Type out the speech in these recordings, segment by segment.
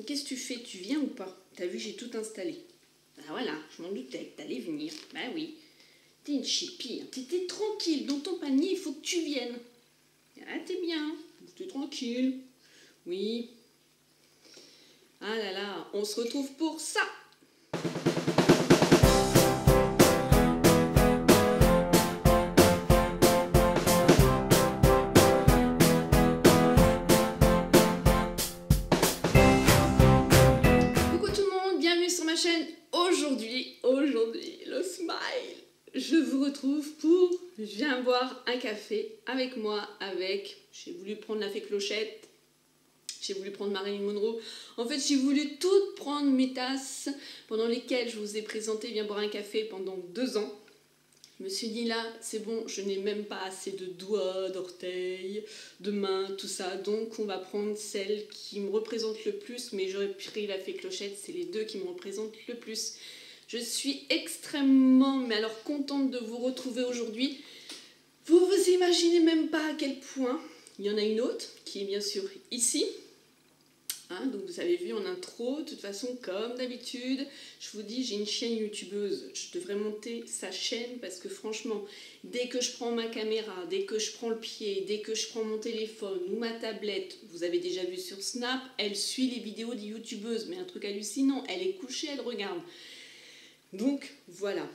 Qu'est-ce que tu fais? Tu viens ou pas? T'as vu, j'ai tout installé. Ah voilà, je m'en doutais que t'allais venir. Bah oui. T'es une chipie. Hein. T'étais tranquille. Dans ton panier, il faut que tu viennes. Ah, t'es bien. T'es tranquille. Oui. Ah là là, on se retrouve pour ça. Je vous retrouve pour viens boire un café avec moi avec j'ai voulu prendre la fée clochette. J'ai voulu prendre Marilyn Monroe. En fait, j'ai voulu toutes prendre mes tasses pendant lesquelles je vous ai présenté Viens boire un café pendant deux ans. Je me suis dit là, c'est bon, je n'ai même pas assez de doigts, d'orteils, de mains, tout ça. Donc on va prendre celle qui me représente le plus, mais j'aurais pris la fée clochette, c'est les deux qui me représentent le plus. Je suis extrêmement, mais alors contente de vous retrouver aujourd'hui. Vous vous imaginez même pas à quel point. Il y en a une autre qui est bien sûr ici. Hein, donc vous avez vu en intro, de toute façon comme d'habitude, je vous dis j'ai une chaîne youtubeuse, je devrais monter sa chaîne parce que franchement, dès que je prends ma caméra, dès que je prends le pied, dès que je prends mon téléphone ou ma tablette, vous avez déjà vu sur Snap, elle suit les vidéos des youtubeuses, mais un truc hallucinant, elle est couchée, elle regarde. Donc voilà,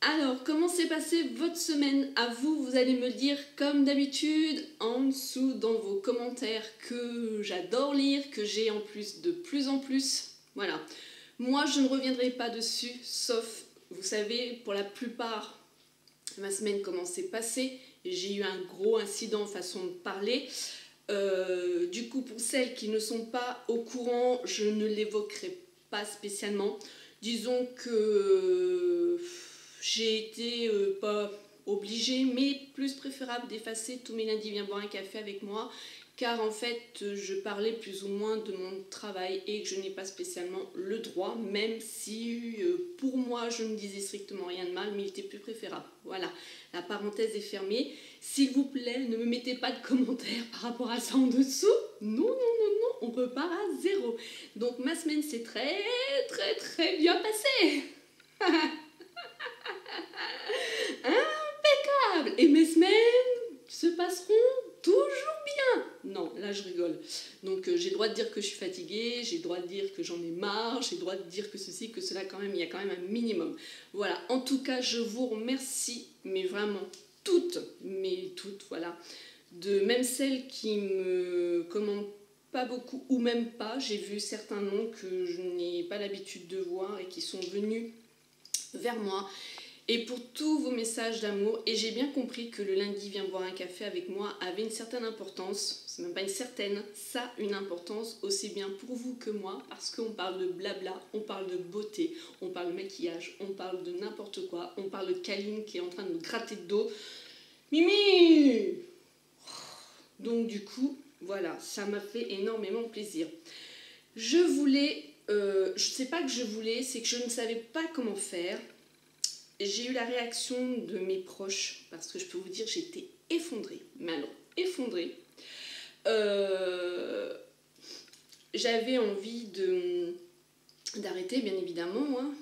alors, comment s'est passée votre semaine À vous, vous allez me dire comme d'habitude en dessous dans vos commentaires que j'adore lire, que j'ai en plus de plus en plus. Voilà. Moi, je ne reviendrai pas dessus, sauf, vous savez, pour la plupart, ma semaine, comment s'est passée. J'ai eu un gros incident façon de parler. Euh, du coup, pour celles qui ne sont pas au courant, je ne l'évoquerai pas spécialement. Disons que j'ai été euh, pas obligée, mais plus préférable d'effacer tous mes lundis, viens boire un café avec moi, car en fait je parlais plus ou moins de mon travail et que je n'ai pas spécialement le droit, même si euh, pour moi je ne disais strictement rien de mal, mais il était plus préférable. Voilà, la parenthèse est fermée. S'il vous plaît, ne me mettez pas de commentaires par rapport à ça en dessous. Non, non, non, non, on repart à zéro. Donc ma semaine s'est très, très, très bien passée. Impeccable Et mes semaines se passeront toujours Non, là je rigole. Donc euh, j'ai le droit de dire que je suis fatiguée, j'ai le droit de dire que j'en ai marre, j'ai le droit de dire que ceci, que cela quand même, il y a quand même un minimum. Voilà, en tout cas je vous remercie, mais vraiment toutes, mais toutes, voilà. De même celles qui me commentent pas beaucoup ou même pas, j'ai vu certains noms que je n'ai pas l'habitude de voir et qui sont venus vers moi et pour tous vos messages d'amour. Et j'ai bien compris que le lundi vient boire un café avec moi avait une certaine importance. C'est même pas une certaine, ça une importance aussi bien pour vous que moi parce qu'on parle de blabla, on parle de beauté, on parle de maquillage, on parle de n'importe quoi, on parle de Kaline qui est en train de me gratter de dos. Mimi Donc du coup, voilà, ça m'a fait énormément plaisir. Je voulais, euh, je sais pas que je voulais, c'est que je ne savais pas comment faire j'ai eu la réaction de mes proches, parce que je peux vous dire, j'étais effondrée. Mais alors, effondrée. Euh, j'avais envie d'arrêter, bien évidemment. Hein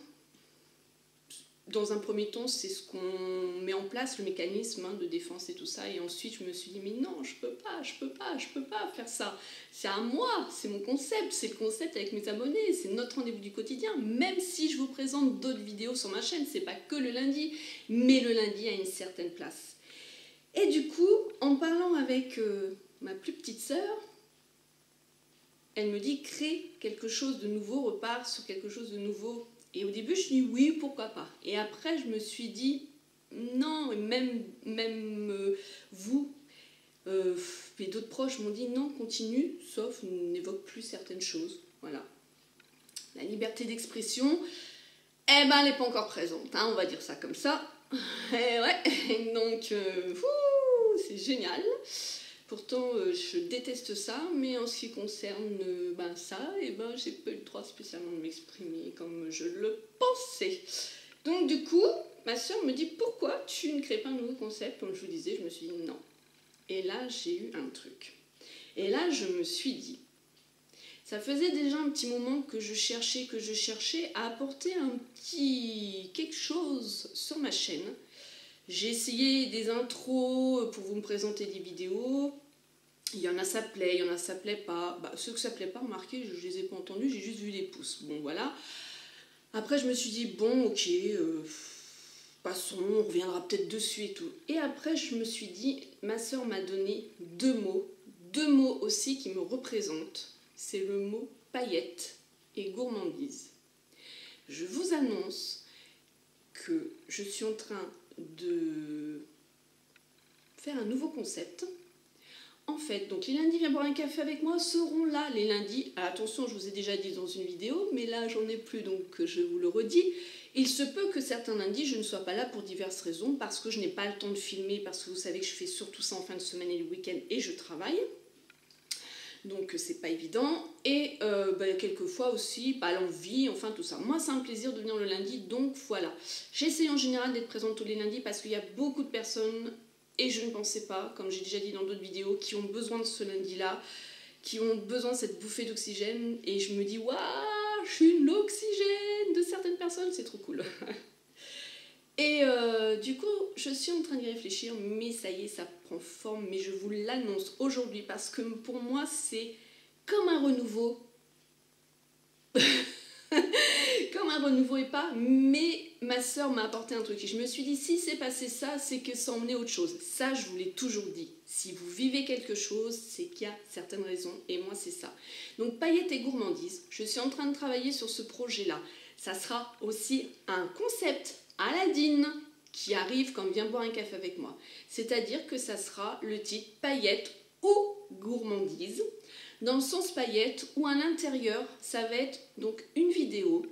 dans un premier temps, c'est ce qu'on met en place, le mécanisme hein, de défense et tout ça. Et ensuite, je me suis dit, mais non, je peux pas, je peux pas, je peux pas faire ça. C'est à moi, c'est mon concept, c'est le concept avec mes abonnés, c'est notre rendez-vous du quotidien. Même si je vous présente d'autres vidéos sur ma chaîne, c'est pas que le lundi, mais le lundi a une certaine place. Et du coup, en parlant avec euh, ma plus petite sœur, elle me dit, crée quelque chose de nouveau, repart sur quelque chose de nouveau et au début, je dis oui, pourquoi pas. Et après, je me suis dit non, même, même euh, vous, euh, et d'autres proches m'ont dit non, continue, sauf n'évoque plus certaines choses. Voilà. La liberté d'expression, eh ben, elle n'est pas encore présente, hein, on va dire ça comme ça. Et ouais, donc, euh, c'est génial. Pourtant, euh, je déteste ça, mais en ce qui concerne euh, ben, ça, eh ben, j'ai pas eu le droit spécialement de m'exprimer comme je le pensais. Donc du coup, ma soeur me dit pourquoi tu ne crées pas un nouveau concept? Comme je vous disais, je me suis dit non. Et là, j'ai eu un truc. Et là, je me suis dit, Ça faisait déjà un petit moment que je cherchais, que je cherchais à apporter un petit quelque chose sur ma chaîne. J'ai essayé des intros pour vous me présenter des vidéos. Il y en a ça plaît, il y en a ça plaît pas. Bah, ceux que ça plaît pas, remarquez, je, ne les ai pas entendus, j'ai juste vu des pouces. Bon voilà. Après je me suis dit bon ok, euh, passons, on reviendra peut-être dessus et tout. Et après je me suis dit, ma soeur m'a donné deux mots, deux mots aussi qui me représentent. C'est le mot paillette et gourmandise. Je vous annonce que je suis en train de faire un nouveau concept. En fait, donc les lundis, viens boire un café avec moi seront là les lundis. Ah, attention, je vous ai déjà dit dans une vidéo, mais là j'en ai plus, donc je vous le redis. Il se peut que certains lundis, je ne sois pas là pour diverses raisons, parce que je n'ai pas le temps de filmer, parce que vous savez que je fais surtout ça en fin de semaine et le week-end, et je travaille donc c'est pas évident. Et euh, bah, quelquefois aussi, pas l'envie, enfin tout ça. Moi, c'est un plaisir de venir le lundi, donc voilà. J'essaie en général d'être présente tous les lundis parce qu'il y a beaucoup de personnes, et je ne pensais pas, comme j'ai déjà dit dans d'autres vidéos, qui ont besoin de ce lundi-là, qui ont besoin de cette bouffée d'oxygène, et je me dis, waouh, je suis l'oxygène de certaines personnes, c'est trop cool. Et euh, du coup, je suis en train d'y réfléchir, mais ça y est, ça prend forme, mais je vous l'annonce aujourd'hui parce que pour moi, c'est comme un renouveau. comme un renouveau et pas, mais ma soeur m'a apporté un truc. Et je me suis dit, si c'est passé ça, c'est que ça emmenait autre chose. Ça, je vous l'ai toujours dit. Si vous vivez quelque chose, c'est qu'il y a certaines raisons, et moi, c'est ça. Donc, paillettes et gourmandise, je suis en train de travailler sur ce projet-là. Ça sera aussi un concept Aladdin qui arrive quand vient boire un café avec moi. C'est-à-dire que ça sera le titre paillette ou gourmandise, dans le sens paillette, où à l'intérieur, ça va être donc une vidéo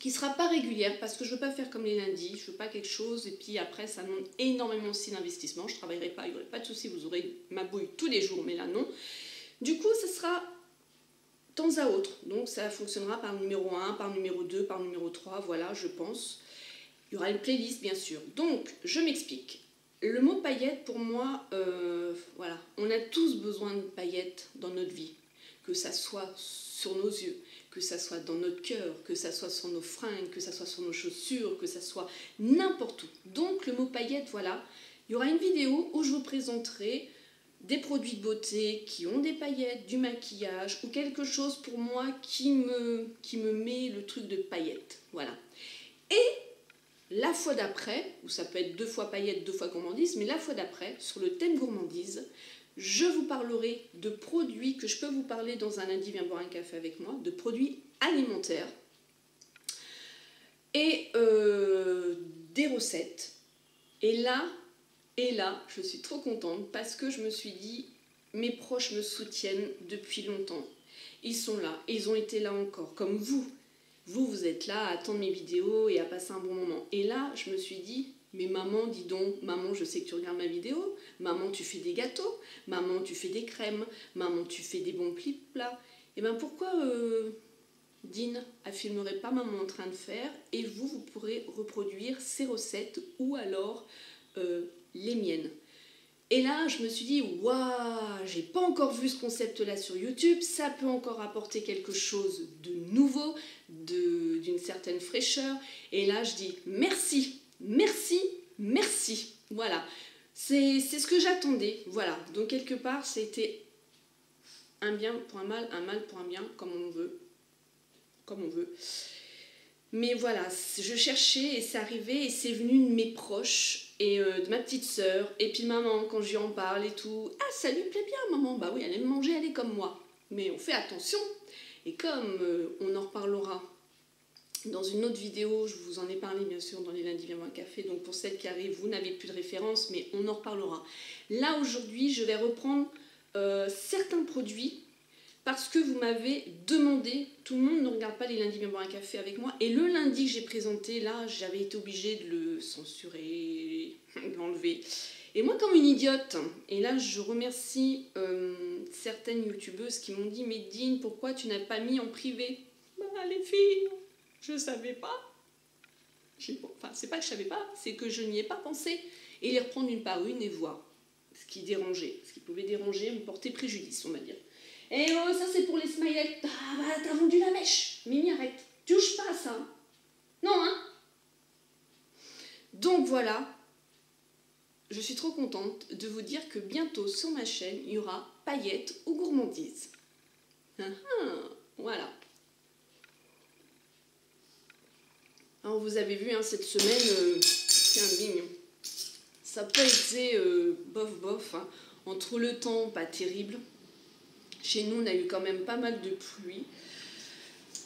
qui sera pas régulière parce que je veux pas faire comme les lundis, je veux pas quelque chose et puis après ça demande énormément aussi d'investissement, je travaillerai pas, il n'y aurait pas de souci, vous aurez ma bouille tous les jours, mais là non. Du coup, ça sera temps à autre, donc ça fonctionnera par numéro 1, par numéro 2, par numéro 3, voilà, je pense. Il y aura une playlist, bien sûr. Donc, je m'explique. Le mot paillette, pour moi, euh, voilà, on a tous besoin de paillettes dans notre vie. Que ça soit sur nos yeux, que ça soit dans notre cœur, que ça soit sur nos fringues, que ça soit sur nos chaussures, que ça soit n'importe où. Donc, le mot paillette, voilà. Il y aura une vidéo où je vous présenterai des produits de beauté qui ont des paillettes, du maquillage ou quelque chose pour moi qui me, qui me met le truc de paillettes. Voilà. Et la fois d'après, ou ça peut être deux fois paillettes, deux fois gourmandise, mais la fois d'après, sur le thème gourmandise, je vous parlerai de produits que je peux vous parler dans un lundi, viens boire un café avec moi, de produits alimentaires et euh, des recettes. Et là, et là, je suis trop contente parce que je me suis dit, mes proches me soutiennent depuis longtemps. Ils sont là, ils ont été là encore, comme vous. Vous, vous êtes là à attendre mes vidéos et à passer un bon moment. Et là, je me suis dit, mais maman, dis donc, maman, je sais que tu regardes ma vidéo. Maman, tu fais des gâteaux. Maman, tu fais des crèmes. Maman, tu fais des bons plis plats. Et eh bien pourquoi euh, Dean affilmerait pas maman en train de faire et vous, vous pourrez reproduire ses recettes ou alors euh, les miennes? Et là, je me suis dit, waouh, j'ai pas encore vu ce concept-là sur YouTube, ça peut encore apporter quelque chose de nouveau, d'une certaine fraîcheur. Et là, je dis merci, merci, merci. Voilà, c'est ce que j'attendais. Voilà, donc quelque part, c'était un bien pour un mal, un mal pour un bien, comme on veut. Comme on veut. Mais voilà, je cherchais et c'est arrivé et c'est venu de mes proches euh, de ma petite sœur et puis maman quand je lui en parle et tout. Ah, ça lui plaît bien, maman. Bah oui, elle aime manger, elle est comme moi. Mais on fait attention. Et comme euh, on en reparlera dans une autre vidéo, je vous en ai parlé bien sûr dans les lundis viens un café, donc pour celles qui arrivent, vous n'avez plus de référence, mais on en reparlera. Là aujourd'hui, je vais reprendre euh, certains produits parce que vous m'avez demandé, tout le monde ne regarde pas les lundis bien boire un café avec moi, et le lundi que j'ai présenté, là, j'avais été obligée de le censurer, de l'enlever. Et moi, comme une idiote, et là, je remercie euh, certaines youtubeuses qui m'ont dit, mais Dean, pourquoi tu n'as pas mis en privé? Bah, les filles, je savais pas. Enfin, c'est pas que je savais pas, c'est que je n'y ai pas pensé. Et les reprendre une par une et voir ce qui dérangeait, ce qui pouvait déranger, me porter préjudice, on va dire. Eh oh, ça c'est pour les smileys. Ah bah t'as vendu la mèche. Mimi, arrête. Touche pas à ça. Non, hein Donc voilà. Je suis trop contente de vous dire que bientôt sur ma chaîne, il y aura paillettes ou gourmandise. Ah, ah, voilà. Alors vous avez vu, hein, cette semaine, euh, tiens, mignon. Ça peut être euh, bof bof. Hein. Entre le temps, pas terrible. Chez nous, on a eu quand même pas mal de pluie.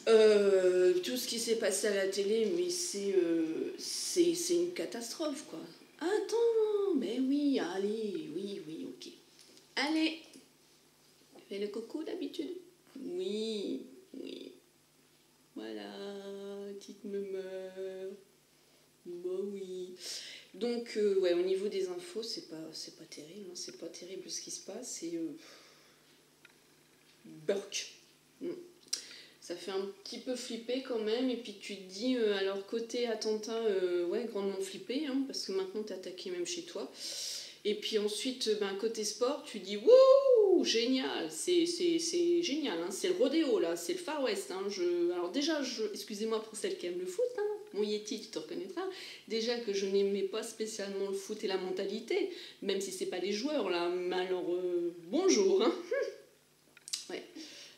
Euh, tout ce qui s'est passé à la télé, mais c'est c'est une catastrophe, quoi. Attends, mais oui, allez, oui, oui, ok. Allez, fais le coco d'habitude. Oui, oui. Voilà, petite me meurt. Bah oui. Donc, euh, ouais, au niveau des infos, c'est pas, pas terrible. Hein, c'est pas terrible ce qui se passe. C'est. Euh, Burk. Hmm. Ça fait un petit peu flipper quand même. Et puis tu te dis, euh, alors côté attentat, ouais, grandement flippé, hein, parce que maintenant t'es attaqué même chez toi. Et puis ensuite, ben, côté sport, tu dis, wouh, génial, c'est génial, hein, c'est le rodéo là, c'est le Far West. Hein. Alors déjà, excusez-moi pour celles qui aiment le foot, hein, mon Yeti, tu te reconnaîtras. Déjà que je n'aimais pas spécialement le foot et la mentalité, même si c'est pas les joueurs là. Mais alors, euh, bonjour.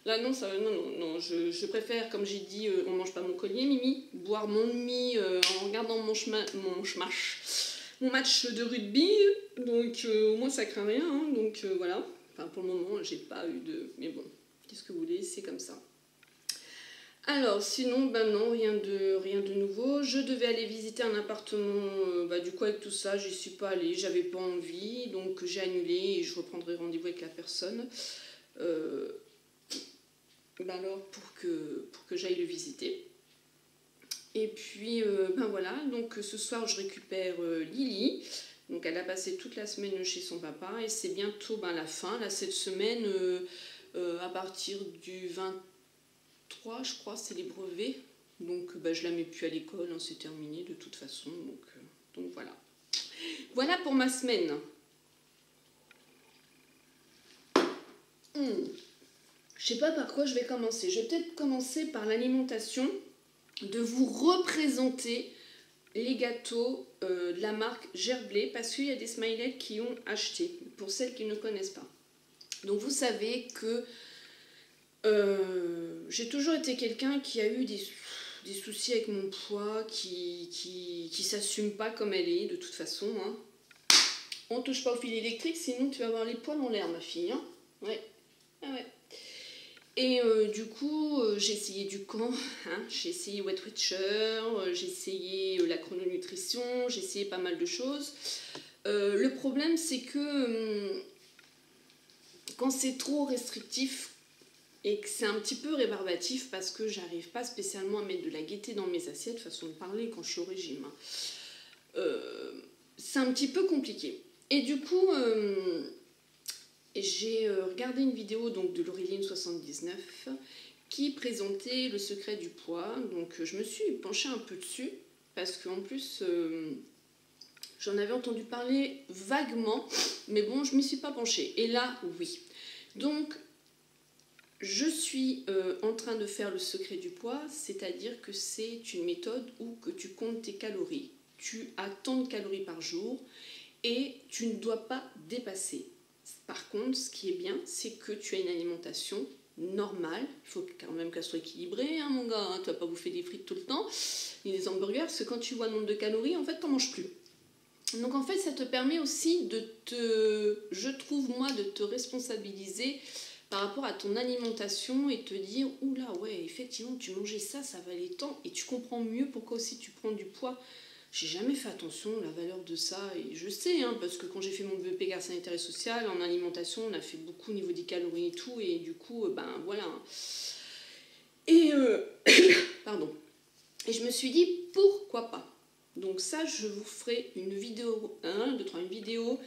Là, non, ça, non, non, non je, préfère, comme j'ai dit, euh, on mange pas mon collier, Mimi, boire mon demi euh, en regardant mon, chemin, mon mon match de rugby. Donc, au moins, ça craint rien. Hein. donc, voilà. Enfin, pour le moment, j'ai pas eu de. Mais bon, qu'est-ce que vous voulez, c'est comme ça. Alors, sinon, ben non, rien de, rien de nouveau. Je devais aller visiter un appartement, euh, bah, du coup, avec tout ça, j'y suis pas allée, j'avais pas envie, donc j'ai annulé et je reprendrai rendez-vous avec la personne. Euh, ben alors, pour que, pour que j'aille le visiter. Et puis, euh, ben voilà, donc ce soir, je récupère Lily. Donc, elle a passé toute la semaine chez son papa et c'est bientôt ben, la fin. Là, cette semaine, à partir du 20 3, je crois, c'est les brevets. Donc bah, je la mets plus à l'école, hein, c'est terminé de toute façon. Donc, euh, donc voilà. Voilà pour ma semaine. Hmm. Je sais pas par quoi je vais commencer. Je vais peut-être commencer par l'alimentation, de vous représenter les gâteaux euh, de la marque Gerblé, parce qu'il y a des smileys qui ont acheté, pour celles qui ne connaissent pas. Donc vous savez que euh, j'ai toujours été quelqu'un qui a eu des, des, soucis avec mon poids, qui, qui, qui s'assume pas comme elle est, de toute façon. Hein. On touche pas au fil électrique, sinon tu vas avoir les poils en l'air, ma fille. Hein. Ouais. Ah. Et euh, du coup, euh, j'ai essayé du camp, hein. j'ai essayé Wet Witcher, j'ai essayé la chrononutrition, j'ai essayé pas mal de choses. le problème, c'est que hum, quand c'est trop restrictif, et que c'est un petit peu rébarbatif parce que j'arrive pas spécialement à mettre de la gaieté dans mes assiettes, façon de parler, quand je suis au régime. Hein. Euh, c'est un petit peu compliqué. Et du coup, euh, j'ai euh, regardé une vidéo donc, de Laureline79 qui présentait le secret du poids. Donc je me suis penchée un peu dessus parce qu'en plus, j'en avais entendu parler vaguement, mais bon, je m'y suis pas penchée. Et là, oui. Donc, je suis euh, en train de faire le secret du poids, c'est-à-dire que c'est une méthode où que tu comptes tes calories. Tu as tant de calories par jour et tu ne dois pas dépasser. Par contre, ce qui est bien, c'est que tu as une alimentation normale. Il faut quand même qu'elle soit équilibrée, hein, mon gars. Hein. Tu vas pas bouffer des frites tout le temps, ni des hamburgers, parce que quand tu vois le nombre de calories, en fait, tu n'en manges plus. Donc en fait, ça te permet aussi de te, je trouve moi, de te responsabiliser par rapport à ton alimentation et te dire oula ouais effectivement tu mangeais ça ça valait tant et tu comprends mieux pourquoi aussi tu prends du poids j'ai jamais fait attention à la valeur de ça et je sais hein, parce que quand j'ai fait mon BEP garde sanitaire et social en alimentation on a fait beaucoup au niveau des calories et tout et du coup euh, ben voilà et euh, pardon et je me suis dit pourquoi pas? Donc ça je vous ferai une vidéo 1 2 3 une vidéo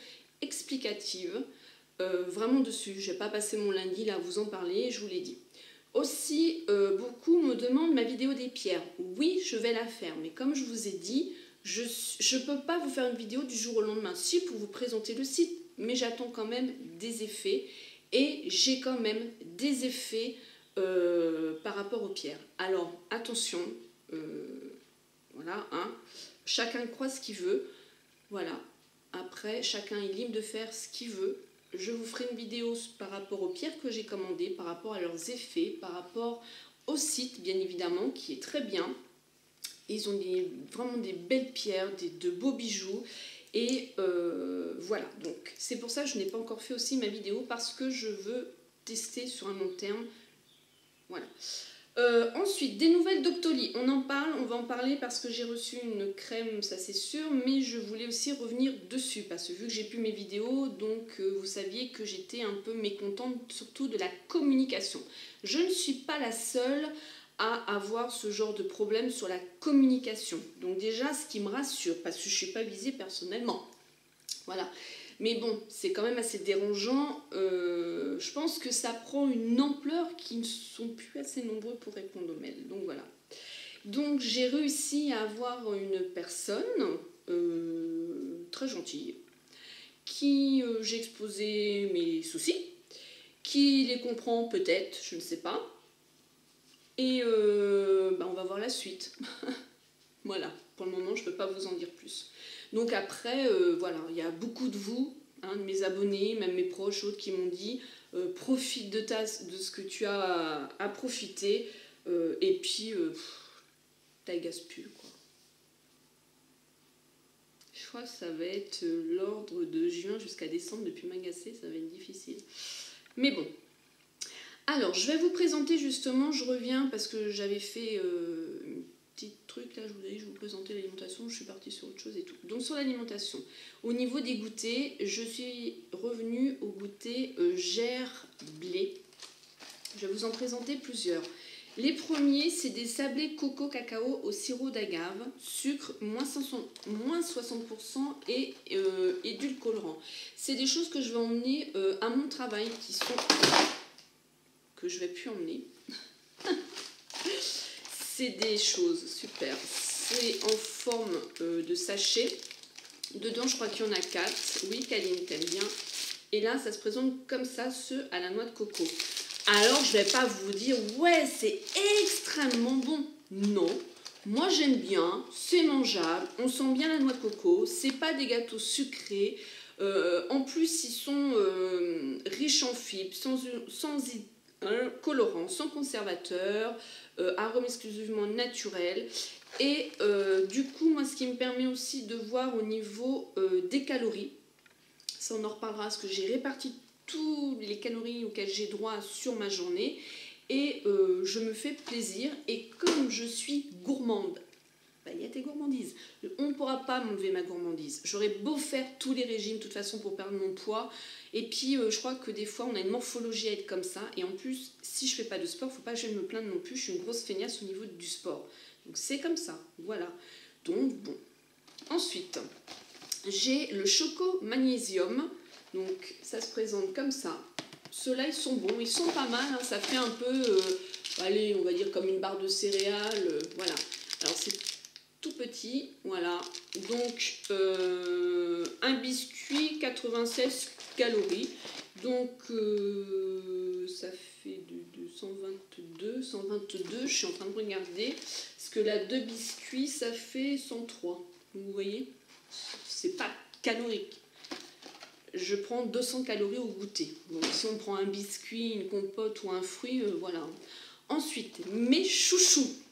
explicative euh, vraiment dessus. Je n'ai pas passé mon lundi là à vous en parler, je vous l'ai dit. Aussi, beaucoup me demandent ma vidéo des pierres. Oui, je vais la faire, mais comme je vous ai dit, je ne peux pas vous faire une vidéo du jour au lendemain. Si, pour vous présenter le site, mais j'attends quand même des effets et j'ai quand même des effets euh, par rapport aux pierres. Alors attention, voilà, hein, chacun croit ce qu'il veut, voilà. Après, chacun est libre de faire ce qu'il veut. Je vous ferai une vidéo par rapport aux pierres que j'ai commandées, par rapport à leurs effets, par rapport au site, bien évidemment, qui est très bien. Ils ont vraiment des belles pierres, des, de beaux bijoux. Et euh, voilà, donc c'est pour ça que je n'ai pas encore fait aussi ma vidéo parce que je veux tester sur un long terme. Voilà. Euh, ensuite, des nouvelles d'Octoly. On en parle, on va en parler parce que j'ai reçu une crème, ça c'est sûr, mais je voulais aussi revenir dessus parce que vu que j'ai pu mes vidéos, donc euh, vous saviez que j'étais un peu mécontente surtout de la communication. Je ne suis pas la seule à avoir ce genre de problème sur la communication. Donc déjà, ce qui me rassure, parce que je ne suis pas visée personnellement. Voilà. Mais bon, c'est quand même assez dérangeant. Euh, je pense que ça prend une ampleur qui ne sont plus assez nombreux pour répondre aux mails. Donc voilà. Donc j'ai réussi à avoir une personne euh, très gentille qui euh, j'ai exposé mes soucis, qui les comprend peut-être, je ne sais pas. Et bah, on va voir la suite. voilà, pour le moment je ne peux pas vous en dire plus. Donc après, euh, voilà, il y a beaucoup de vous, hein, de mes abonnés, même mes proches, autres qui m'ont dit euh, profite de, ce que tu as à, profiter euh, et puis t'agace plus quoi. Je crois que ça va être l'ordre de juin jusqu'à décembre depuis m'agacer, ça va être difficile. Mais bon. Alors, je vais vous présenter justement, je reviens parce que j'avais fait petit truc là, je vous ai dit, je vous présenter l'alimentation, je suis partie sur autre chose et tout. Donc sur l'alimentation, au niveau des goûters, je suis revenue au goûter euh. Je vais vous en présenter plusieurs. Les premiers, c'est des sablés coco cacao au sirop d'agave, sucre moins 60%, et euh, édulcorant. C'est des choses que je vais emmener euh, à mon travail qui sont que je vais plus emmener. C'est des choses super. C'est en forme euh, de sachet. Dedans, je crois qu'il y en a quatre. Oui, Kaline t'aime bien. Et là, ça se présente comme ça, ce à la noix de coco. Alors, je vais pas vous dire, ouais, c'est extrêmement bon. Non. Moi, j'aime bien. C'est mangeable. On sent bien la noix de coco. C'est pas des gâteaux sucrés. Euh, en plus, ils sont euh, riches en fibres, sans, sans colorant, sans conservateur, euh, arôme exclusivement naturel. Et euh, du coup, moi, ce qui me permet aussi de voir au niveau euh, des calories, ça on en reparlera, parce que j'ai réparti toutes les calories auxquelles j'ai droit sur ma journée et je me fais plaisir. Et comme je suis gourmande, bah, il y a tes gourmandises. On ne pourra pas m'enlever ma gourmandise. J'aurais beau faire tous les régimes de toute façon pour perdre mon poids. Et puis, euh, je crois que des fois, on a une morphologie à être comme ça. Et en plus, si je fais pas de sport, faut pas que je me plaindre non plus. Je suis une grosse feignasse au niveau du sport. Donc, c'est comme ça. Voilà. Donc, bon. Ensuite, j'ai le choco magnésium. Donc, ça se présente comme ça. Ceux-là, ils sont bons. Ils sont pas mal. Hein. Ça fait un peu, euh, allez, on va dire comme une barre de céréales. Euh, voilà. Alors, c'est tout petit, voilà. Donc, euh, un biscuit, 96 calories. Donc, euh, ça fait de, 122, 122, je suis en train de regarder. Parce que là, deux biscuits, ça fait 103. Vous voyez? C'est pas calorique. Je prends 200 calories au goûter. Donc, si on prend un biscuit, une compote ou un fruit, euh, voilà. Ensuite, mes chouchous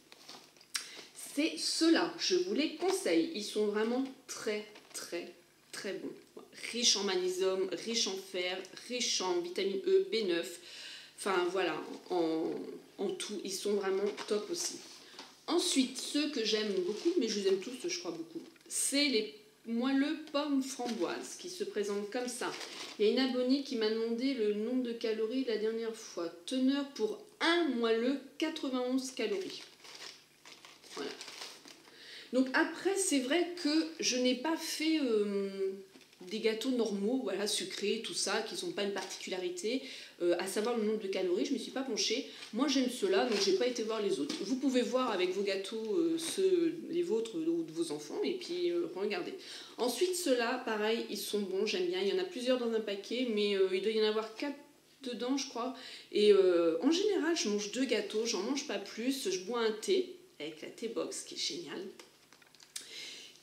c'est ceux-là. Je vous les conseille. Ils sont vraiment très, très, très bons. Riches en magnésium, riches en fer, riches en vitamine E, B9. Enfin voilà, en, tout, ils sont vraiment top aussi. Ensuite, ceux que j'aime beaucoup, mais je les aime tous, je crois beaucoup, c'est les moelleux pommes framboises qui se présentent comme ça. Il y a une abonnée qui m'a demandé le nombre de calories la dernière fois. Teneur pour un moelleux, 91 calories. Voilà. Donc après, c'est vrai que je n'ai pas fait euh, des gâteaux normaux, voilà, sucrés, tout ça, qui ne sont pas une particularité, euh, à savoir le nombre de calories, je ne me suis pas penchée. Moi j'aime cela, donc je n'ai pas été voir les autres. Vous pouvez voir avec vos gâteaux, euh, ceux, les vôtres ou de vos enfants, et puis regardez. Ensuite, ceux-là, pareil, ils sont bons, j'aime bien. Il y en a plusieurs dans un paquet, mais il doit y en avoir 4 dedans, je crois. Et en général, je mange deux gâteaux, j'en mange pas plus. Je bois un thé avec la thé box qui est génial.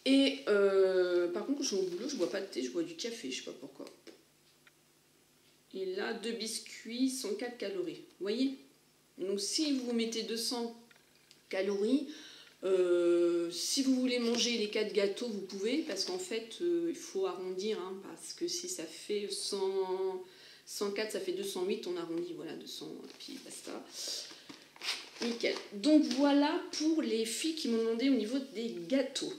Et euh, par contre, quand je suis au boulot, je bois pas de thé, je bois du café, je sais pas pourquoi. Et là, deux biscuits, 104 calories. Vous voyez? Donc si vous mettez 200 calories, euh, si vous voulez manger les 4 gâteaux, vous pouvez, parce qu'en fait, euh, il faut arrondir, hein, parce que si ça fait 100, 104, ça fait 208, on arrondit, voilà, 200, et puis basta. Nickel. Donc voilà pour les filles qui m'ont demandé au niveau des gâteaux.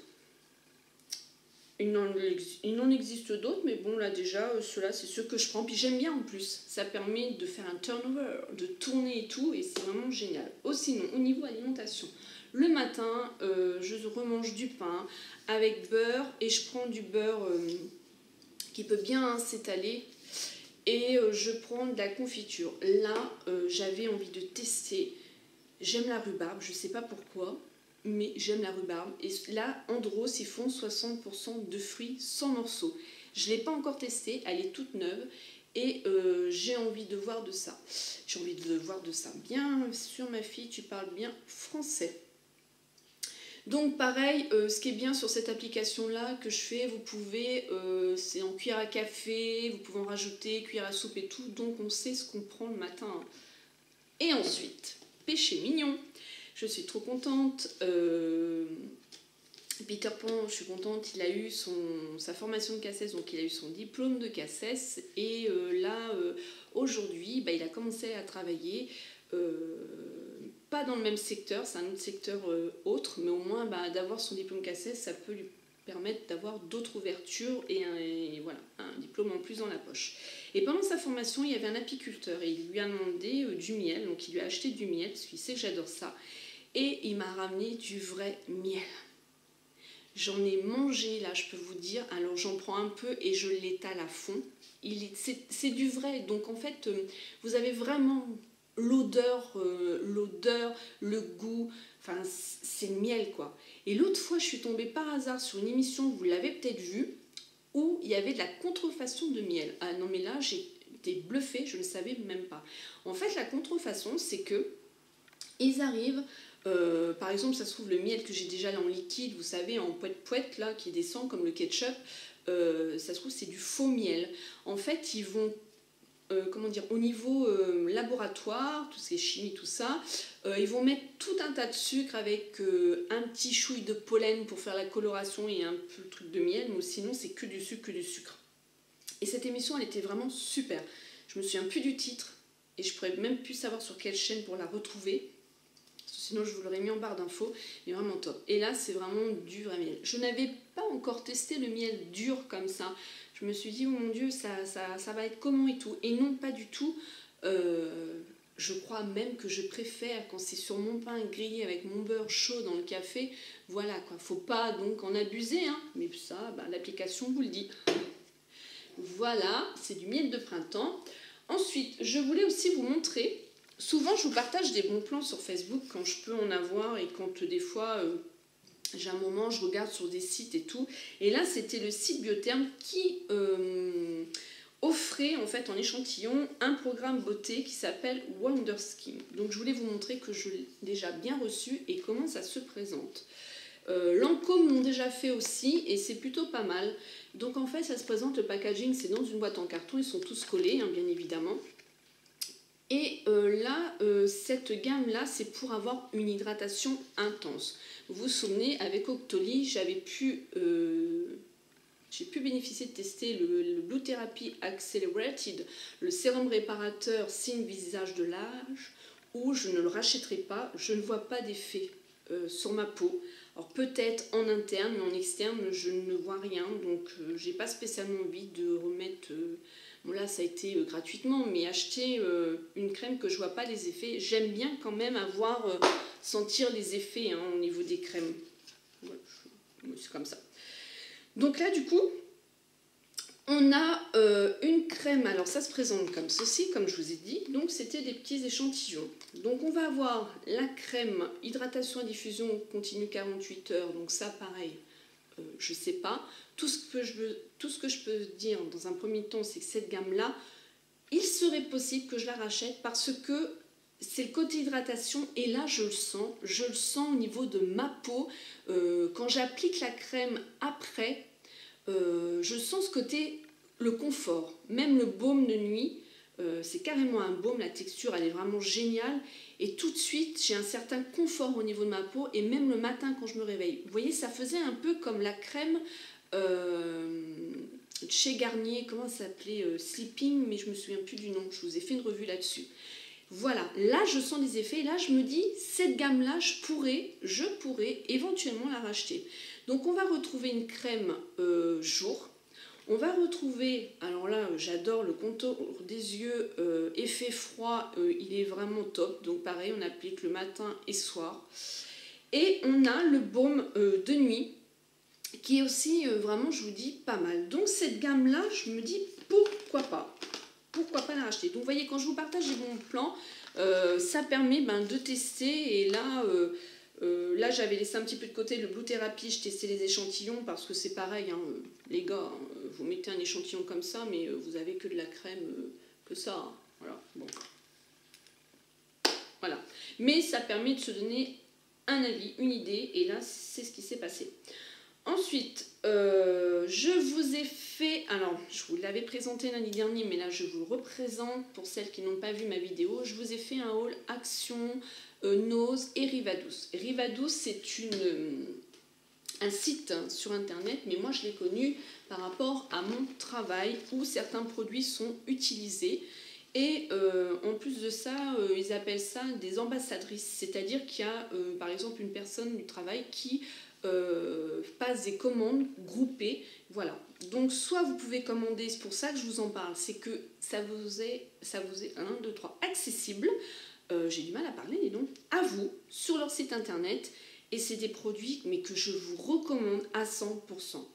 Il en, existe d'autres, mais bon, là déjà, euh, ceux-là, c'est ceux que je prends. Puis j'aime bien en plus. Ça permet de faire un turnover, de tourner et tout, et c'est vraiment génial. Oh, sinon, au niveau alimentation, le matin, euh, je remange du pain avec beurre, et je prends du beurre euh, qui peut bien s'étaler, et je prends de la confiture. Là, j'avais envie de tester. J'aime la rhubarbe, je ne sais pas pourquoi mais j'aime la rhubarbe. Et là, Andros, ils font 60% de fruits sans morceaux. Je ne l'ai pas encore testée, elle est toute neuve. Et euh, j'ai envie de voir de ça. J'ai envie de voir de ça. Bien sûr, ma fille, tu parles bien français. Donc pareil, euh, ce qui est bien sur cette application-là que je fais, vous pouvez, euh, c'est en cuillère à café, vous pouvez en rajouter, cuillère à soupe et tout, donc on sait ce qu'on prend le matin. Et ensuite, péché mignon. Je suis trop contente. Euh, Peter Pan, je suis contente, il a eu son, sa formation de cassesse, donc il a eu son diplôme de cassesse. Et euh, là, euh, aujourd'hui, bah, il a commencé à travailler, pas dans le même secteur, c'est un autre secteur autre, mais au moins bah, d'avoir son diplôme de cassesse, ça peut lui permettre d'avoir d'autres ouvertures et, un, voilà, un diplôme en plus dans la poche. Et pendant sa formation, il y avait un apiculteur et il lui a demandé du miel, donc il lui a acheté du miel parce qu'il sait que j'adore ça et il m'a ramené du vrai miel. J'en ai mangé là, je peux vous dire. Alors j'en prends un peu et je l'étale à fond. C'est du vrai. Donc en fait, euh, vous avez vraiment l'odeur, euh, l'odeur, le goût. Enfin, c'est le miel quoi. Et l'autre fois, je suis tombée par hasard sur une émission, vous l'avez peut-être vue, où il y avait de la contrefaçon de miel. Ah non mais là, j'ai été bluffée, je ne savais même pas. En fait, la contrefaçon, c'est que ils arrivent euh, par exemple, ça se trouve le miel que j'ai déjà en liquide, vous savez, en poète-poète, là, qui descend comme le ketchup, euh, ça se trouve c'est du faux miel. En fait, ils vont, euh, comment dire, au niveau laboratoire, tout ce qui est chimie, tout ça, ils vont mettre tout un tas de sucre avec un petit chouille de pollen pour faire la coloration et un peu le truc de miel, mais sinon c'est que du sucre, que du sucre. Et cette émission, elle était vraiment super. Je me souviens plus du titre et je pourrais même plus savoir sur quelle chaîne pour la retrouver sinon je vous l'aurais mis en barre d'infos, mais vraiment top. Et là, c'est vraiment du vrai miel. Je n'avais pas encore testé le miel dur comme ça. Je me suis dit, oh mon dieu, ça, ça, va être comment et tout. Et non, pas du tout. Euh, je crois même que je préfère quand c'est sur mon pain grillé avec mon beurre chaud dans le café. Voilà quoi, faut pas donc en abuser, hein. mais ça, bah, l'application vous le dit. Voilà, c'est du miel de printemps. Ensuite, je voulais aussi vous montrer souvent, je vous partage des bons plans sur Facebook quand je peux en avoir et quand des fois euh, j'ai un moment, je regarde sur des sites et tout. Et là, c'était le site Biotherme qui euh, offrait en fait en échantillon un programme beauté qui s'appelle Wonder Skin. Donc, je voulais vous montrer que je l'ai déjà bien reçu et comment ça se présente. Euh, Lancôme l'ont déjà fait aussi et c'est plutôt pas mal. Donc en fait ça se présente, le packaging c'est dans une boîte en carton, ils sont tous collés hein, bien évidemment. Et euh, là, euh, cette gamme-là, c'est pour avoir une hydratation intense. Vous vous souvenez, avec Octoly, j'avais pu, euh, j'ai pu bénéficier de tester le, Blue Therapy Accelerated, le sérum réparateur signe visage de l'âge, où je ne le rachèterai pas, je ne vois pas d'effet sur ma peau. Alors peut-être en interne, mais en externe, je ne vois rien, donc j'ai pas spécialement envie de remettre Là ça a été euh, gratuitement, mais acheter euh, une crème que je vois pas les effets, j'aime bien quand même avoir, euh, sentir les effets hein, au niveau des crèmes. c'est comme ça. Donc là du coup, on a une crème, alors ça se présente comme ceci, comme je vous ai dit, donc c'était des petits échantillons. Donc on va avoir la crème hydratation et diffusion continue 48 heures, donc ça pareil, je sais pas. Tout ce, que je tout ce que je peux dire dans un premier temps, c'est que cette gamme-là, il serait possible que je la rachète parce que c'est le côté hydratation et là je le sens, je le sens au niveau de ma peau. Euh, quand j'applique la crème après, euh, je sens ce côté, le confort, même le baume de nuit. Euh, c'est carrément un baume, la texture elle est vraiment géniale et tout de suite j'ai un certain confort au niveau de ma peau et même le matin quand je me réveille. Vous voyez ça faisait un peu comme la crème chez Garnier, comment ça s'appelait Sleeping mais je me souviens plus du nom, je vous ai fait une revue là-dessus. Voilà, là je sens des effets, là je me dis, cette gamme-là, je pourrais, je pourrais éventuellement la racheter. Donc on va retrouver une crème euh, jour, on va retrouver, alors là j'adore le contour des yeux, euh, effet froid, euh, il est vraiment top, donc pareil on applique le matin et soir. Et on a le baume de nuit, qui est aussi vraiment, je vous dis, pas mal. Donc cette gamme-là, je me dis, pourquoi pas? Pourquoi pas la racheter? Donc vous voyez, quand je vous partage mon plan, euh, ça permet ben, de tester. Et là, euh, euh, là j'avais laissé un petit peu de côté le Blue Therapy, je testais les échantillons parce que c'est pareil, hein, les gars, hein, vous mettez un échantillon comme ça, mais vous avez que de la crème, que ça. Hein. voilà, bon. Voilà. Mais ça permet de se donner un avis, une idée, et là, c'est ce qui s'est passé. Ensuite, euh, je vous ai fait, alors je vous l'avais présenté lundi dernier, mais là je vous le représente pour celles qui n'ont pas vu ma vidéo. Je vous ai fait un haul Action, euh, Nose et Rivadouce. Rivadouce, c'est une euh, un site sur internet, mais moi je l'ai connu par rapport à mon travail où certains produits sont utilisés. Et en plus de ça, ils appellent ça des ambassadrices, c'est-à-dire qu'il y a par exemple une personne du travail qui euh, passe des commandes groupées. Voilà. Donc soit vous pouvez commander, c'est pour ça que je vous en parle, c'est que ça vous est, ça vous est 1, 2, 3, accessible. Euh, j'ai du mal à parler, dis donc, à vous, sur leur site internet. Et c'est des produits mais que je vous recommande à 100%.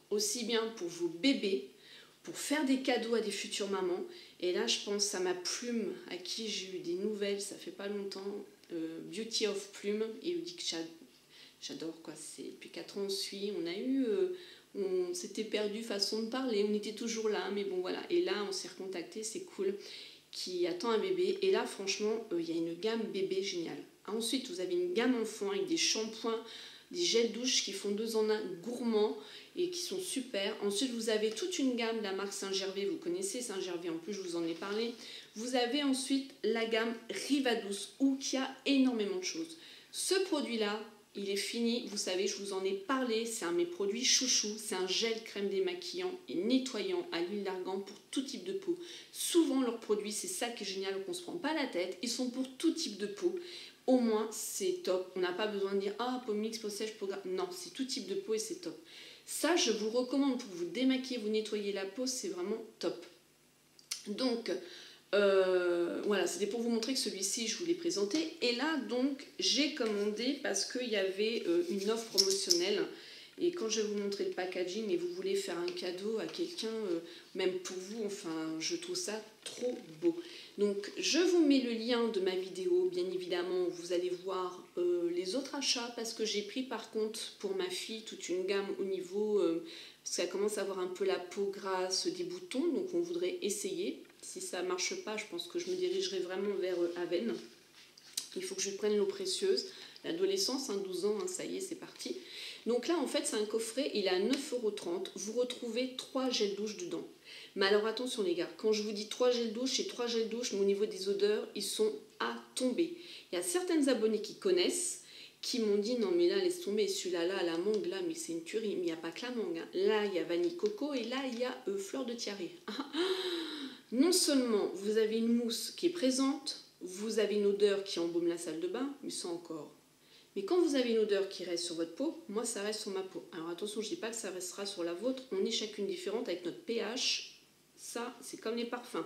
Aussi bien pour vos bébés, pour faire des cadeaux à des futures mamans. Et là, je pense à ma plume, à qui j'ai eu des nouvelles, ça fait pas longtemps, euh, Beauty of Plume, et j'adore quoi. C'est depuis 4 ans on suit, on a eu, euh, on s'était perdu façon de parler, on était toujours là, mais bon voilà. Et là on s'est recontacté, c'est cool, qui attend un bébé. Et là franchement euh, il y a une gamme bébé géniale. Ensuite vous avez une gamme enfant avec des shampoings, des gels douche qui font deux en un gourmands et qui sont super. Ensuite, vous avez toute une gamme de la marque Saint-Gervais. Vous connaissez Saint-Gervais, en plus, je vous en ai parlé. Vous avez ensuite la gamme Riva Douce, où y a énormément de choses. Ce produit-là, il est fini, vous savez, je vous en ai parlé, c'est un de mes produits chouchou, c'est un gel crème démaquillant et nettoyant à l'huile d'argan pour tout type de peau. Souvent leurs produits, c'est ça qui est génial, qu'on ne se prend pas la tête, ils sont pour tout type de peau. Au moins, c'est top. On n'a pas besoin de dire ah peau mix, peau sèche, peau Non, c'est tout type de peau et c'est top. Ça, je vous recommande pour vous démaquiller, vous nettoyer la peau, c'est vraiment top. Donc, euh, voilà, c'était pour vous montrer que celui-ci, je vous l'ai présenté. Et là, donc, j'ai commandé parce qu'il y avait euh, une offre promotionnelle. Et quand je vais vous montrer le packaging et vous voulez faire un cadeau à quelqu'un, euh, même pour vous, enfin, je trouve ça trop beau. Donc, je vous mets le lien de ma vidéo, bien évidemment, vous allez voir les autres achats parce que j'ai pris par contre pour ma fille toute une gamme au niveau, parce qu'elle commence à avoir un peu la peau grasse, des boutons, donc on voudrait essayer. Si ça ne marche pas, je pense que je me dirigerai vraiment vers euh, Aven. Il faut que je prenne l'eau précieuse. L'adolescence, 12 hein, ans, hein, ça y est, c'est parti. Donc là, en fait, c'est un coffret, il est à 9,30€. Vous retrouvez 3 gels douche dedans. Mais alors attention les gars, quand je vous dis 3 gels douche, c'est 3 gels douche, mais au niveau des odeurs, ils sont à tomber. Il y a certaines abonnés qui connaissent, qui m'ont dit non mais là laisse tomber celui-là là la mangue là mais c'est une tuerie mais il n'y a pas que la mangue hein. là il y a vanille coco et là il y a euh, fleur de tiare non seulement vous avez une mousse qui est présente, vous avez une odeur qui embaume la salle de bain, mais ça encore. Mais quand vous avez une odeur qui reste sur votre peau, moi ça reste sur ma peau. Alors attention, je ne dis pas que ça restera sur la vôtre, on est chacune différente avec notre pH. Ça, c'est comme les parfums.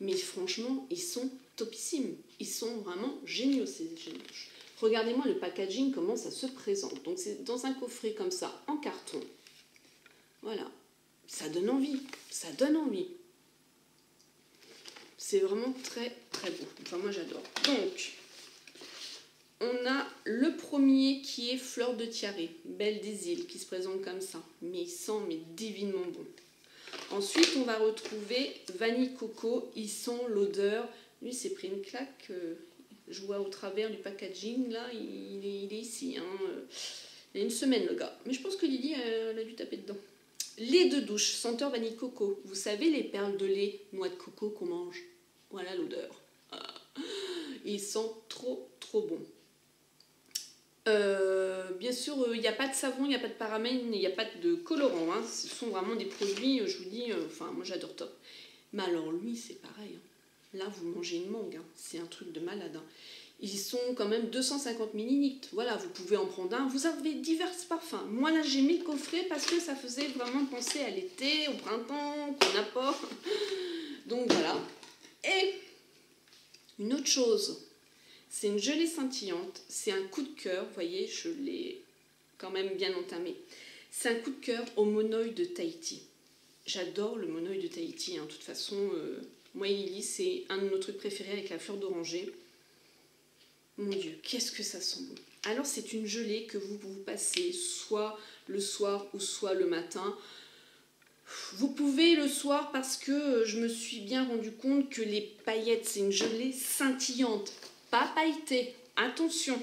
Mais franchement, ils sont topissimes. Ils sont vraiment géniaux ces gels Regardez-moi le packaging, comment ça se présente. Donc c'est dans un coffret comme ça, en carton. Voilà. Ça donne envie. Ça donne envie. C'est vraiment très très beau. Enfin moi j'adore. Donc on a le premier qui est Fleur de Tiare, Belle des îles, qui se présente comme ça. Mais il sent mais divinement bon. Ensuite, on va retrouver Vanille Coco. Il sent l'odeur. Lui, c'est pris une claque. euh, je vois au travers du packaging, là, il est, ici. hein, Il y a une semaine, le gars. Mais je pense que Lily, euh, elle a dû taper dedans. Lait de douche, senteur vanille coco. Vous savez les perles de lait, noix de coco qu'on mange Voilà l'odeur. Ah. Il sent trop, trop bon. Euh, bien sûr, euh, il n'y a pas de savon, il n'y a pas de paramène, il n'y a pas de colorant. hein. Ce sont vraiment des produits, euh, je vous dis, euh, enfin, moi j'adore top. Mais alors lui, c'est pareil. hein. Là, vous mangez une mangue, hein. c'est un truc de malade. Ils sont quand même 250 millilitres. Voilà, vous pouvez en prendre un. Vous avez divers parfums. Moi, là, j'ai mis le coffret parce que ça faisait vraiment penser à l'été, au printemps, qu'on pas. Donc voilà. Et une autre chose, c'est une gelée scintillante. C'est un coup de cœur. Vous voyez, je l'ai quand même bien entamé. C'est un coup de cœur au monoï de Tahiti. J'adore le monoï de Tahiti. hein. De toute façon, euh, moi et Lily, c'est un de nos trucs préférés avec la fleur d'oranger. Mon Dieu, qu'est-ce que ça sent bon. Alors c'est une gelée que vous vous passez soit le soir ou soit le matin. Vous pouvez le soir parce que euh, je me suis bien rendu compte que les paillettes, c'est une gelée scintillante, pas pailletée. Attention.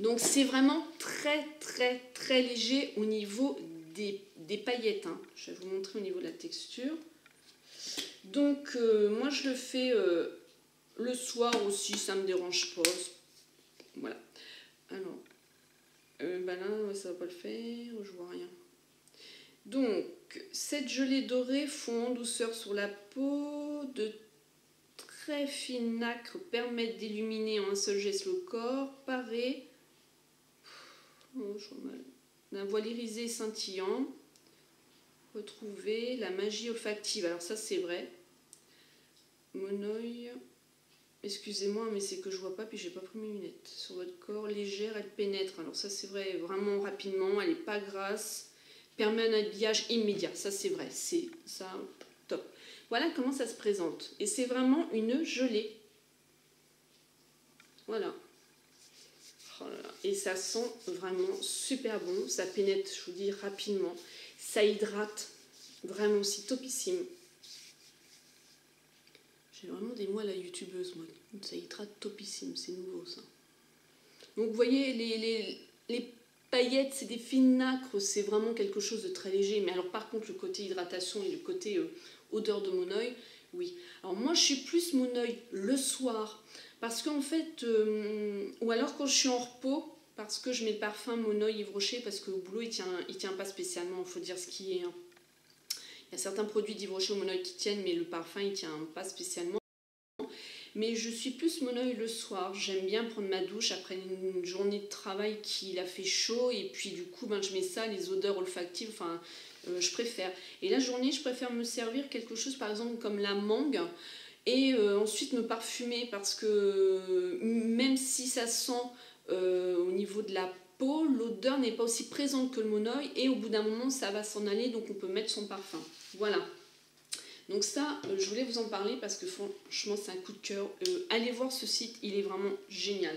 Donc c'est vraiment très très très léger au niveau des, des paillettes. hein. Je vais vous montrer au niveau de la texture. Donc euh, moi je le fais euh, le soir aussi, ça me dérange pas. Voilà. Alors, bah là, ça va pas le faire, je vois rien. Donc, cette gelée dorée fond en douceur sur la peau, de très fines nacres permettent d'illuminer en un seul geste le corps, paré oh, d'un voile irisé scintillant. Retrouver la magie olfactive. Alors ça, c'est vrai. Monoï. Excusez-moi, mais c'est que je vois pas, puis j'ai pas pris mes lunettes. Sur votre corps, légère, elle pénètre. Alors ça, c'est vrai, vraiment rapidement. Elle est pas grasse. Permet un habillage immédiat. Ça, c'est vrai. C'est ça, top. Voilà comment ça se présente. Et c'est vraiment une gelée. Voilà. Oh. Et ça sent vraiment super bon. Ça pénètre, je vous dis, rapidement. Ça hydrate. Vraiment aussi topissime. J'ai vraiment des mots à la youtubeuse, moi. Ça hydrate topissime, c'est nouveau ça. Donc vous voyez, les, les c'est des fines nacres, c'est vraiment quelque chose de très léger. Mais alors par contre, le côté hydratation et le côté euh, odeur de mon oui. Alors moi, je suis plus mon le soir. Parce qu'en fait, euh, ou alors quand je suis en repos, parce que je mets le parfum mon Yves Rocher, parce qu'au boulot, il tient, il tient pas spécialement, il faut dire ce qui est. hein. Il y a certains produits d'Yves Rocher au monoeil qui tiennent, mais le parfum, il tient pas spécialement. Mais je suis plus monoeil le soir. J'aime bien prendre ma douche après une journée de travail qui a fait chaud. Et puis du coup, ben, je mets ça, les odeurs olfactives, enfin, euh, je préfère. Et la journée, je préfère me servir quelque chose, par exemple, comme la mangue. Et euh, ensuite me parfumer parce que euh, même si ça sent au niveau de la peau, l'odeur n'est pas aussi présente que le monoeil. Et au bout d'un moment, ça va s'en aller. Donc on peut mettre son parfum. Voilà. Donc ça, euh, je voulais vous en parler parce que franchement, c'est un coup de cœur. Euh, allez voir ce site, il est vraiment génial.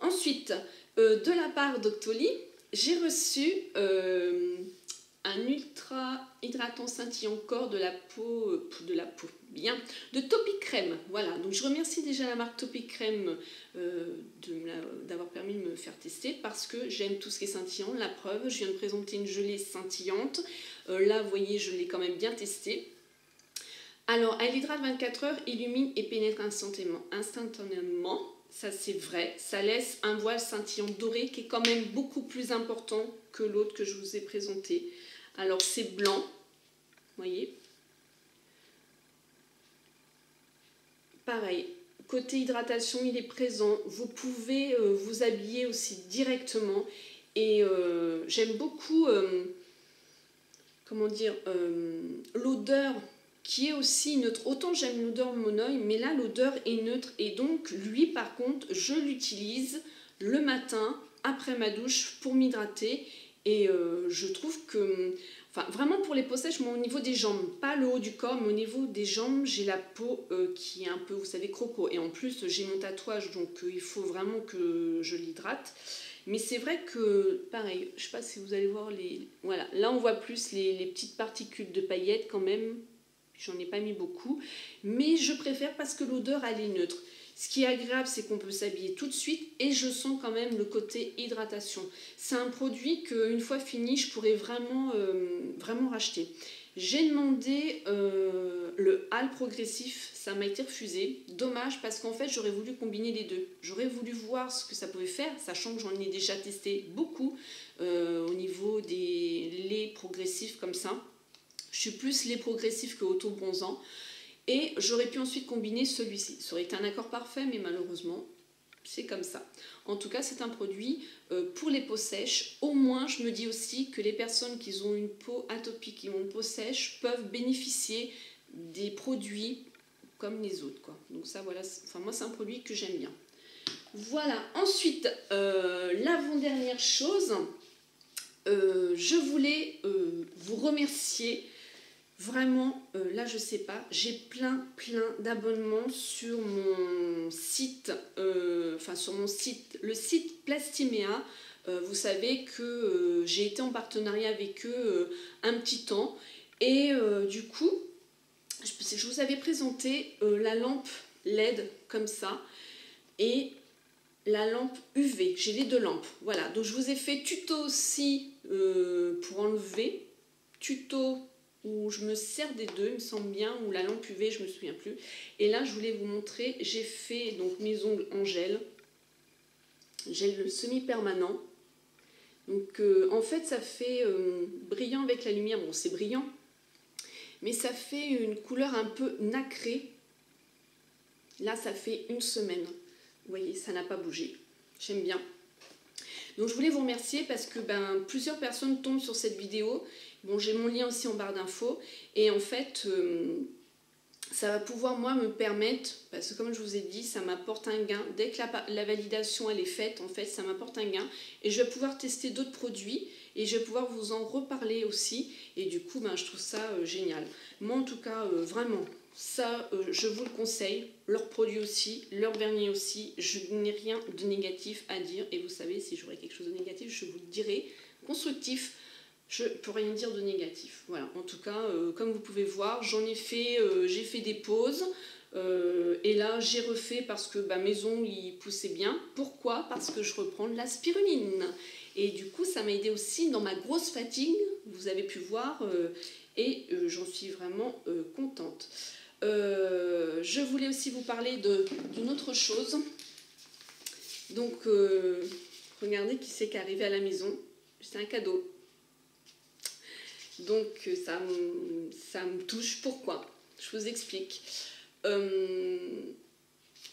Ensuite, euh, de la part d'Octoly, j'ai reçu un ultra hydratant scintillant corps de la peau, de la peau, bien, de Topic Crème. Voilà, donc je remercie déjà la marque Topic Crème d'avoir permis de me faire tester parce que j'aime tout ce qui est scintillant. La preuve, je viens de présenter une gelée scintillante. Là, vous voyez, je l'ai quand même bien testée. Alors, elle hydrate 24 heures, illumine et pénètre instantanément. instantanément. Ça, c'est vrai. Ça laisse un voile scintillant doré qui est quand même beaucoup plus important que l'autre que je vous ai présenté. Alors, c'est blanc. Voyez Pareil. Côté hydratation, il est présent. Vous pouvez euh, vous habiller aussi directement. Et euh, j'aime beaucoup, euh, comment dire, l'odeur qui est aussi neutre. Autant j'aime l'odeur de mon œil, mais là l'odeur est neutre et donc lui par contre je l'utilise le matin après ma douche pour m'hydrater Et euh, je trouve que, enfin, vraiment pour les peaux sèches, moi, au niveau des jambes, pas le haut du corps, mais au niveau des jambes, j'ai la peau euh, qui est un peu, vous savez, croco. Et en plus, j'ai mon tatouage, donc il faut vraiment que je l'hydrate. Mais c'est vrai que, pareil, je sais pas si vous allez voir les... Voilà, là on voit plus les petites particules de paillettes quand même. J'en ai pas mis beaucoup. Mais je préfère parce que l'odeur, elle est neutre. Ce qui est agréable, c'est qu'on peut s'habiller tout de suite et je sens quand même le côté hydratation. C'est un produit qu'une fois fini, je pourrais vraiment, euh, vraiment racheter. J'ai demandé euh, le hall progressif, ça m'a été refusé. Dommage parce qu'en fait j'aurais voulu combiner les deux. J'aurais voulu voir ce que ça pouvait faire, sachant que j'en ai déjà testé beaucoup euh, au niveau des laits progressifs comme ça. Je suis plus lait progressif que auto-bronzant. Et j'aurais pu ensuite combiner celui-ci. Ça aurait été un accord parfait, mais malheureusement, c'est comme ça. En tout cas, c'est un produit euh, pour les peaux sèches. Au moins, je me dis aussi que les personnes qui ont une peau atopique, qui ont une peau sèche, peuvent bénéficier des produits comme les autres. Quoi. Donc ça, voilà. Enfin, moi, c'est un produit que j'aime bien. Voilà. Ensuite, euh, l'avant-dernière chose, euh, je voulais vous remercier Vraiment, euh, là, je sais pas, j'ai plein, plein d'abonnements sur mon site, euh, enfin sur mon site, le site Plastimea. Euh, vous savez que j'ai été en partenariat avec eux un petit temps. Et du coup, je, je, vous avais présenté la lampe LED comme ça. Et la lampe UV. J'ai les deux lampes. Voilà. Donc je vous ai fait tuto aussi pour enlever. Tuto où je me sers des deux, il me semble bien, ou la lampe UV, je me souviens plus. Et là, je voulais vous montrer, j'ai fait donc mes ongles en gel, gel semi-permanent. Donc euh, en fait, ça fait euh, brillant avec la lumière. Bon, c'est brillant, mais ça fait une couleur un peu nacrée. Là, ça fait une semaine. Vous voyez, ça n'a pas bougé. J'aime bien. Donc je voulais vous remercier parce que ben, plusieurs personnes tombent sur cette vidéo Bon, j'ai mon lien aussi en barre d'infos. Et en fait, euh, ça va pouvoir, moi, me permettre, parce que comme je vous ai dit, ça m'apporte un gain. Dès que la, validation, elle est faite, en fait, ça m'apporte un gain. Et je vais pouvoir tester d'autres produits et je vais pouvoir vous en reparler aussi. Et du coup, ben, je trouve ça euh, génial. Moi, en tout cas, euh, vraiment, ça, je vous le conseille. Leurs produits aussi, leur vernis aussi. Je n'ai rien de négatif à dire. Et vous savez, si j'aurais quelque chose de négatif, je vous le dirai. Constructif je peux rien dire de négatif. Voilà, en tout cas, euh, comme vous pouvez voir, j'en ai fait, euh, j'ai fait des pauses. Euh, et là, j'ai refait parce que bah, mes ongles ils poussaient bien. Pourquoi? Parce que je reprends de la spiruline. Et du coup, ça m'a aidé aussi dans ma grosse fatigue, vous avez pu voir, et j'en suis vraiment contente. je voulais aussi vous parler d'une autre chose. Donc, regardez qui c'est qui est arrivé à la maison. C'est un cadeau. Donc euh, ça, ça me touche. Pourquoi? Je vous explique. Euh,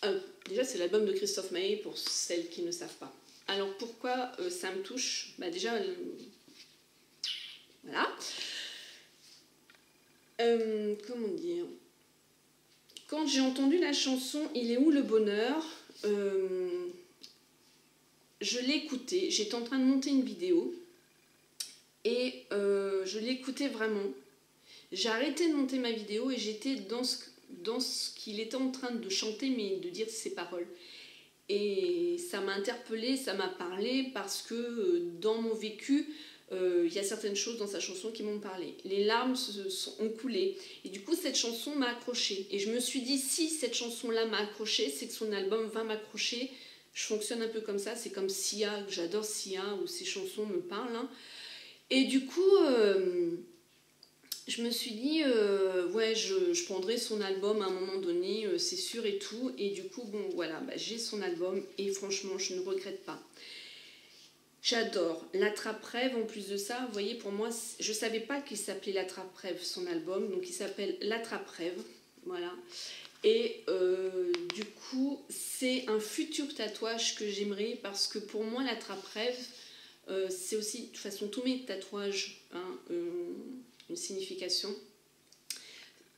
euh, déjà, c'est l'album de Christophe Maé pour celles qui ne savent pas. Alors pourquoi ça me touche? Bah, Déjà, voilà. comment dire? Quand j'ai entendu la chanson Il est où le bonheur Je l'ai écoutée. J'étais en train de monter une vidéo et euh, je l'écoutais vraiment. J'ai arrêté de monter ma vidéo et j'étais dans ce, dans ce qu'il était en train de chanter, mais de dire ses paroles. Et ça m'a interpellée, ça m'a parlé parce que euh, dans mon vécu, euh, il y a certaines choses dans sa chanson qui m'ont parlé. Les larmes ont coulé. Et du coup, cette chanson m'a accrochée. Et je me suis dit, si cette chanson-là m'a accrochée, c'est que son album va m'accrocher. Je fonctionne un peu comme ça. C'est comme Sia, j'adore Sia, où ses chansons me parlent. Hein. Et du coup, euh, je me suis dit, euh, ouais, je, prendrai son album à un moment donné, euh, c'est sûr et tout. Et du coup, bon, voilà, bah, j'ai son album et franchement, je ne regrette pas. J'adore l'attrape-rêve. En plus de ça, vous voyez, pour moi, je ne savais pas qu'il s'appelait l'attrape-rêve, son album. Donc, il s'appelle l'attrape-rêve. Voilà. Et du coup, c'est un futur tatouage que j'aimerais parce que pour moi, l'attrape-rêve, euh, c'est aussi, de toute façon, tous mes tatouages hein, euh, une signification.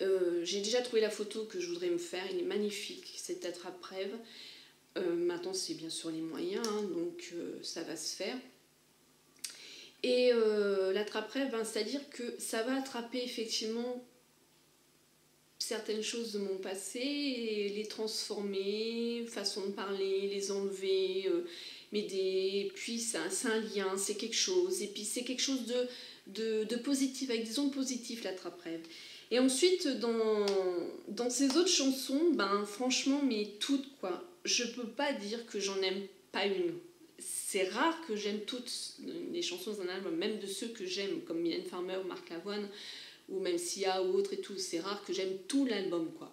Euh, j'ai déjà trouvé la photo que je voudrais me faire, il est magnifique, cet attrape-rêve. maintenant, c'est bien sûr les moyens, hein, donc ça va se faire. Et euh, l'attrape-rêve, ben, c'est-à-dire que ça va attraper effectivement certaines choses de mon passé les transformer, façon de parler, les enlever, m'aider. Puis c'est un, lien, c'est quelque chose. Et puis c'est quelque chose de, de, positif, avec des ondes positives, l'attrape-rêve. Et ensuite, dans, dans ces autres chansons, ben franchement, mais toutes quoi. Je peux pas dire que j'en aime pas une. C'est rare que j'aime toutes les chansons d'un album, même de ceux que j'aime, comme Mylène Farmer, Marc Lavoine, ou même Sia ou autre et tout. C'est rare que j'aime tout l'album, quoi.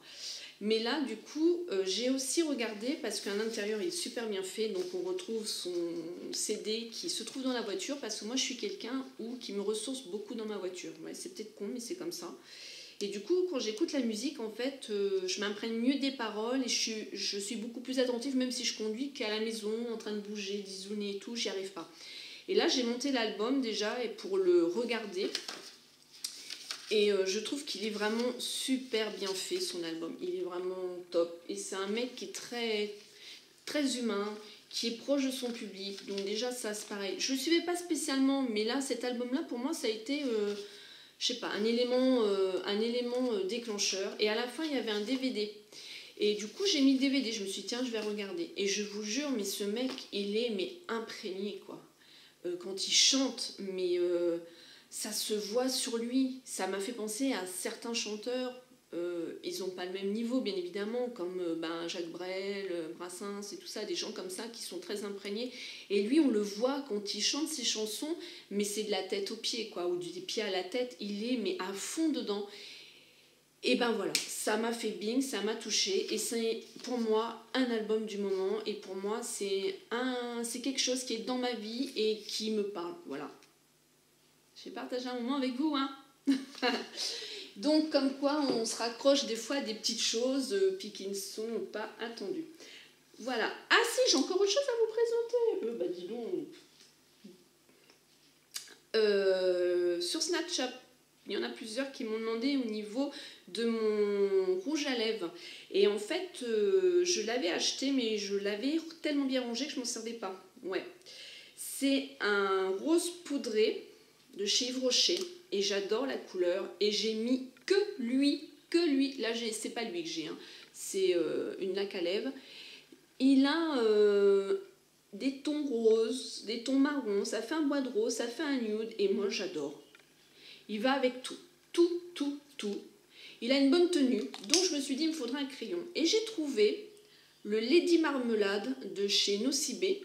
Mais là, du coup, euh, j'ai aussi regardé parce qu'à l'intérieur, il est super bien fait. Donc, on retrouve son CD qui se trouve dans la voiture parce que moi, je suis quelqu'un qui me ressource beaucoup dans ma voiture. C'est peut-être con, mais c'est comme ça. Et du coup, quand j'écoute la musique, en fait, euh, je m'imprègne mieux des paroles et je suis, je suis beaucoup plus attentive, même si je conduis, qu'à la maison, en train de bouger, d'isonner et tout, j'y arrive pas. Et là, j'ai monté l'album déjà et pour le regarder. Et euh, je trouve qu'il est vraiment super bien fait, son album. Il est vraiment top. Et c'est un mec qui est très, très humain, qui est proche de son public. Donc déjà, ça, c'est pareil. Je le suivais pas spécialement, mais là, cet album-là, pour moi, ça a été... Euh, je sais pas, un élément, euh, un élément euh, déclencheur. Et à la fin, il y avait un DVD. Et du coup, j'ai mis le DVD. Je me suis dit, tiens, je vais regarder. Et je vous jure, mais ce mec, il est mais imprégné, quoi. Quand il chante, mais ça se voit sur lui. Ça m'a fait penser à certains chanteurs euh, ils n'ont pas le même niveau, bien évidemment, comme euh, ben, Jacques Brel, euh, Brassens et tout ça, des gens comme ça qui sont très imprégnés. Et lui, on le voit quand il chante ses chansons, mais c'est de la tête aux pieds, quoi, ou du pied à la tête, il est mais à fond dedans. Et ben voilà, ça m'a fait bing, ça m'a touché, et c'est pour moi un album du moment, et pour moi c'est un, c'est quelque chose qui est dans ma vie et qui me parle, voilà. J'ai partagé un moment avec vous, hein. Donc, comme quoi, on se raccroche des fois à des petites choses, euh, puis qui ne sont pas attendues. Voilà. Ah si, j'ai encore autre chose à vous présenter. Euh, bah dis donc. Euh, sur Snapchat, il y en a plusieurs qui m'ont demandé au niveau de mon rouge à lèvres. Et en fait, je l'avais acheté, mais je l'avais tellement bien rangé que je ne m'en servais pas. Ouais. C'est un rose poudré de chez Yves Rocher et j'adore la couleur et j'ai mis que lui, que lui. Là, c'est pas lui que j'ai, hein. c'est euh, une laque à lèvres. Il a euh, des tons roses, des tons marrons, ça fait un bois de rose, ça fait un nude et moi j'adore. Il va avec tout, tout, tout, tout. Il a une bonne tenue, donc je me suis dit il me faudra un crayon. Et j'ai trouvé le Lady Marmelade de chez Nocibé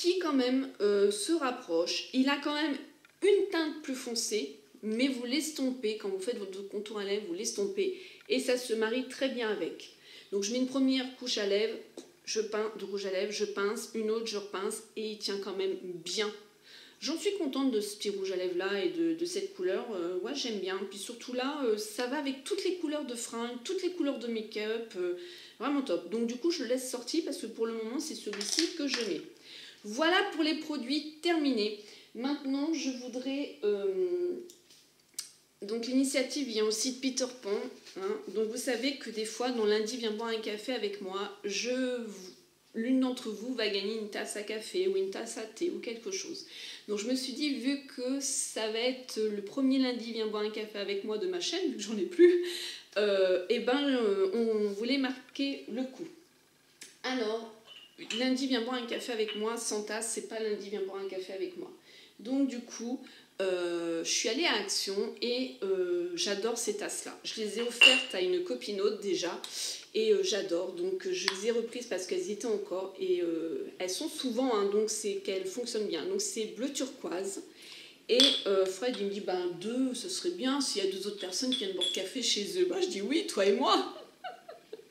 qui quand même euh, se rapproche. Il a quand même une teinte plus foncée, mais vous l'estompez, quand vous faites votre contour à lèvres, vous l'estompez, et ça se marie très bien avec. Donc je mets une première couche à lèvres, je pince, de rouge à lèvres, je pince, une autre, je repince, et il tient quand même bien. J'en suis contente de ce petit rouge à lèvres là et de, cette couleur. Euh, ouais, j'aime bien. Puis surtout là, euh, ça va avec toutes les couleurs de fringues, toutes les couleurs de make-up. Vraiment top. Donc du coup, je le laisse sortir parce que pour le moment, c'est celui-ci que je mets. Voilà pour les produits terminés. Maintenant, je voudrais... Euh, donc l'initiative vient aussi de Peter Pan. Hein. Donc vous savez que des fois, dans lundi, viens boire un café avec moi. L'une d'entre vous va gagner une tasse à café ou une tasse à thé ou quelque chose. Donc je me suis dit, vu que ça va être le premier lundi, viens boire un café avec moi de ma chaîne, vu que j'en ai plus, euh, eh ben, euh, on voulait marquer le coup. Alors, lundi, viens boire un café avec moi sans tasse, c'est pas lundi, viens boire un café avec moi. Donc du coup, euh, je suis allée à Action et euh, j'adore ces tasses-là. Je les ai offertes à une copine autre déjà et euh, j'adore. Donc je les ai reprises parce qu'elles y étaient encore et elles sont souvent, hein, donc c'est qu'elles fonctionnent bien. Donc c'est bleu turquoise. Et Fred, il me dit, ben deux, ce serait bien s'il y a deux autres personnes qui viennent boire café chez eux. Ben, je dis oui, toi et moi.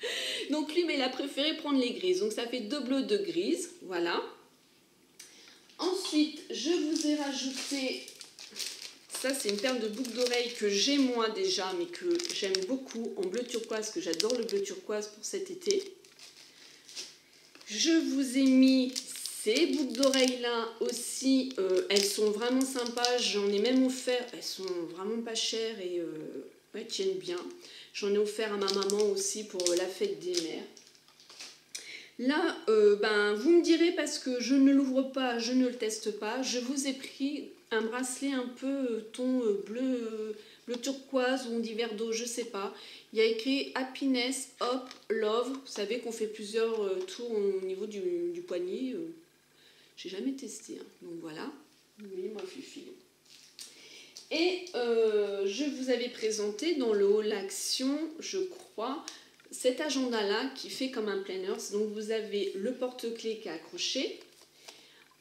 donc lui, il a préféré prendre les grises. Donc ça fait deux bleus, deux grises. Voilà. Ensuite, je vous ai rajouté, ça c'est une paire de boucles d'oreilles que j'ai moi déjà, mais que j'aime beaucoup, en bleu turquoise, que j'adore le bleu turquoise pour cet été. Je vous ai mis ces boucles d'oreilles là aussi, euh, elles sont vraiment sympas, j'en ai même offert, elles sont vraiment pas chères et euh, tiennent bien. J'en ai offert à ma maman aussi pour la fête des mères. Là, euh, ben, vous me direz parce que je ne l'ouvre pas, je ne le teste pas. Je vous ai pris un bracelet un peu euh, ton euh, bleu, bleu turquoise ou verre d'eau, je sais pas. Il y a écrit Happiness, Hop, Love. Vous savez qu'on fait plusieurs tours au niveau du, du poignet. J'ai jamais testé. Hein. Donc voilà. Oui, moi, Fifi. Et je vous avais présenté dans le haut l'action, je crois, cet agenda-là qui fait comme un planner. Donc vous avez le porte-clés qui est accroché.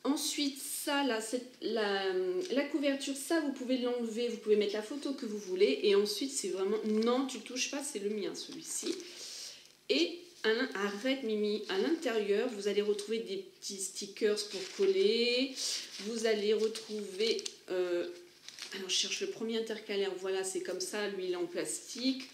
Ensuite, ça, là, la, couverture, ça, vous pouvez l'enlever, vous pouvez mettre la photo que vous voulez. Et ensuite, c'est vraiment, non, tu touches pas, c'est le mien, celui-ci. Et arrête Mimi, à l'intérieur, vous allez retrouver des petits stickers pour coller. Vous allez retrouver, euh, alors je cherche le premier intercalaire, voilà, c'est comme ça, lui il est en plastique.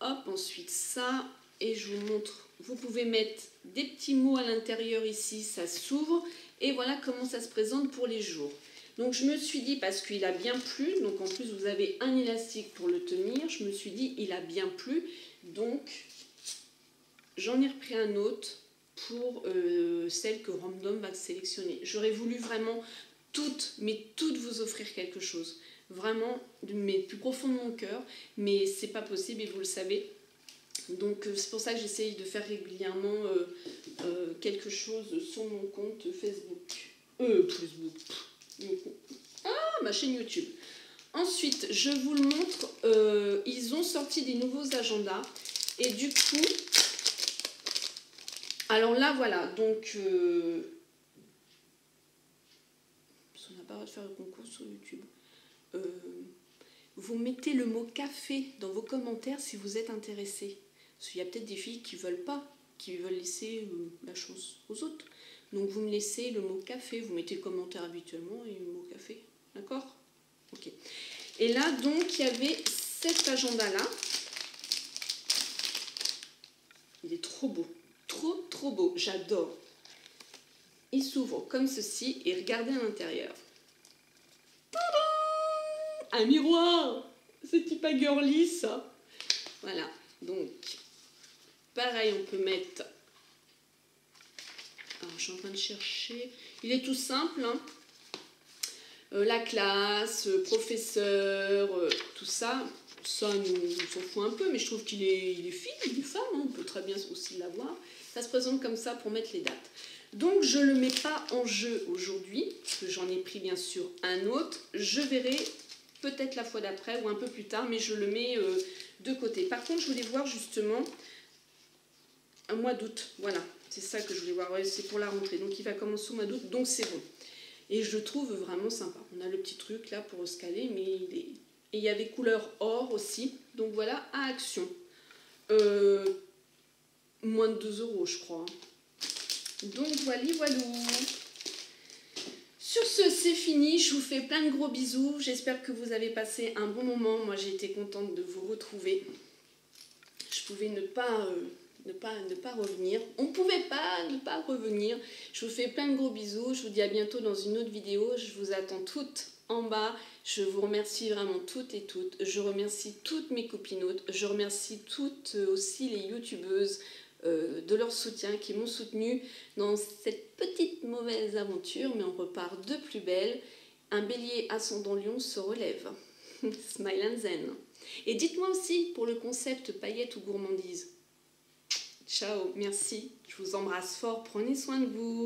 Hop, ensuite ça. Et je vous montre, vous pouvez mettre des petits mots à l'intérieur ici, ça s'ouvre. Et voilà comment ça se présente pour les jours. Donc je me suis dit, parce qu'il a bien plu, donc en plus vous avez un élastique pour le tenir, je me suis dit, il a bien plu. Donc j'en ai repris un autre pour euh, celle que Random va sélectionner. J'aurais voulu vraiment toutes, mais toutes vous offrir quelque chose vraiment mais plus profond de mon cœur, mais c'est pas possible et vous le savez. Donc euh, c'est pour ça que j'essaye de faire régulièrement euh, euh, quelque chose sur mon compte Facebook. Euh, Facebook. Ah, ma chaîne YouTube. Ensuite, je vous le montre, ils ont sorti des nouveaux agendas et du coup, alors là voilà, donc droit de faire le concours sur YouTube. Euh, vous mettez le mot café dans vos commentaires si vous êtes intéressé. Parce qu'il y a peut-être des filles qui veulent pas, qui veulent laisser euh, la chance aux autres. Donc vous me laissez le mot café, vous mettez le commentaire habituellement et le mot café. D'accord? Ok. Et là, donc, il y avait cet agenda-là. Il est trop beau. Trop, trop beau. J'adore. Il s'ouvre comme ceci et regardez à l'intérieur un miroir. C'est pas girly ça. Voilà, donc pareil, on peut mettre. Alors je suis en train de chercher. Il est tout simple. Hein. Euh, la classe, euh, professeur, euh, tout ça. Ça nous, s'en fout un peu, mais je trouve qu'il est, il est fille, il est femme, hein. on peut très bien aussi l'avoir. Ça se présente comme ça pour mettre les dates. Donc je ne le mets pas en jeu aujourd'hui, parce que j'en ai pris bien sûr un autre. Je verrai peut-être la fois d'après ou un peu plus tard, mais je le mets euh, de côté. Par contre, je voulais voir justement un mois d'août. Voilà, c'est ça que je voulais voir. c'est pour la rentrée. Donc, il va commencer au mois d'août, donc c'est bon. Et je le trouve vraiment sympa. On a le petit truc là pour se caler, mais il est... Et il y avait couleur or aussi. Donc voilà, à action. Euh, moins de 2 euros, je crois. Donc voilà, voilà. Sur ce, c'est fini. Je vous fais plein de gros bisous. J'espère que vous avez passé un bon moment. Moi, j'ai été contente de vous retrouver. Je pouvais ne pas, euh, ne pas, ne pas revenir. On ne pouvait pas ne pas revenir. Je vous fais plein de gros bisous. Je vous dis à bientôt dans une autre vidéo. Je vous attends toutes en bas. Je vous remercie vraiment toutes et toutes. Je remercie toutes mes copinotes. Je remercie toutes aussi les youtubeuses euh, de leur soutien, qui m'ont soutenu dans cette petite mauvaise aventure, mais on repart de plus belle. Un bélier ascendant lion se relève. Smile and zen. Et dites-moi aussi pour le concept paillettes ou gourmandise. Ciao, merci, je vous embrasse fort, prenez soin de vous.